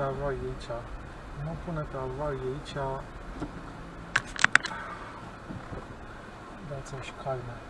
pune-te avarii aici. Nu pune-te avarii aici. Dați-mi și calme.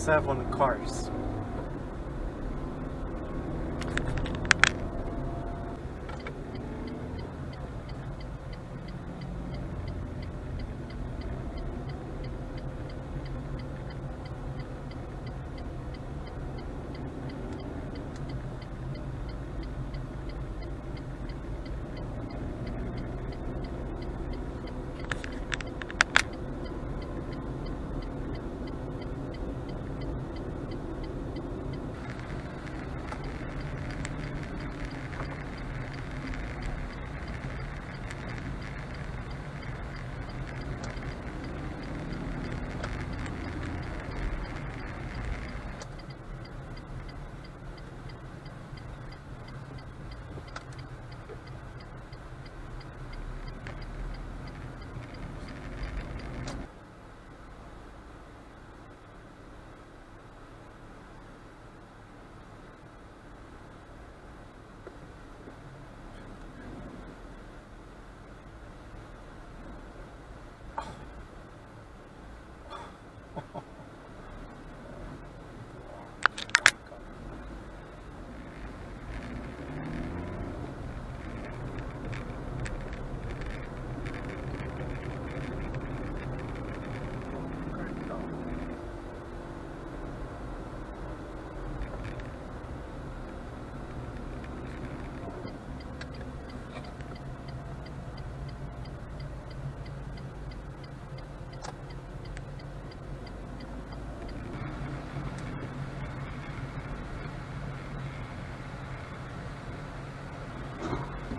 seven cars.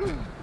Hmm.